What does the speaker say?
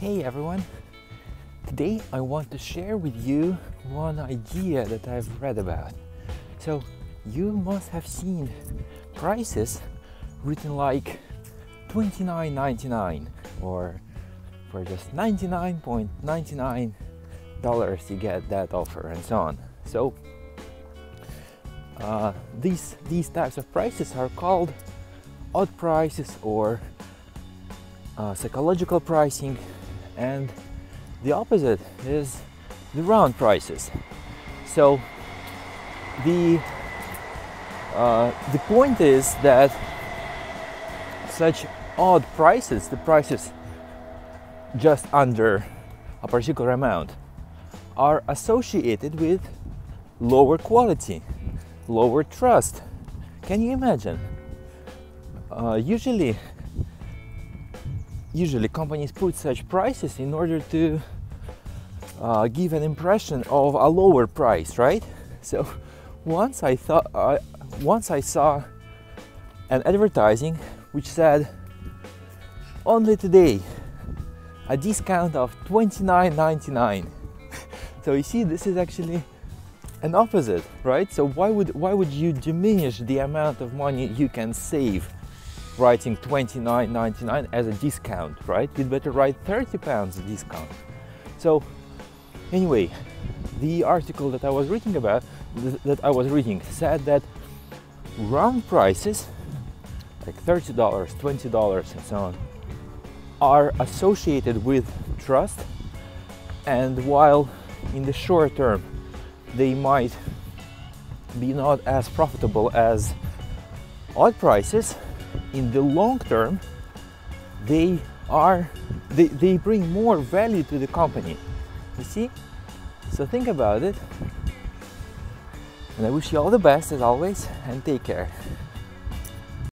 Hey everyone! Today I want to share with you one idea that I've read about. So, you must have seen prices written like $29.99 or for just $99.99 you get that offer and so on. So uh, these these types of prices are called odd prices or uh, psychological pricing and the opposite is the round prices. So the uh, the point is that such odd prices, the prices just under a particular amount, are associated with lower quality, lower trust. Can you imagine? Uh, usually, usually companies put such prices in order to uh, give an impression of a lower price, right? So once I thought, uh, once I saw an advertising which said only today a discount of 29.99 so you see this is actually an opposite right so why would why would you diminish the amount of money you can save writing 29.99 as a discount right? You'd better write 30 pounds discount. So anyway the article that i was reading about that i was reading said that round prices like $30 $20 and so on are associated with trust and while in the short term they might be not as profitable as odd prices in the long term they are they, they bring more value to the company. You see? So think about it. And i wish you all the best as always and take care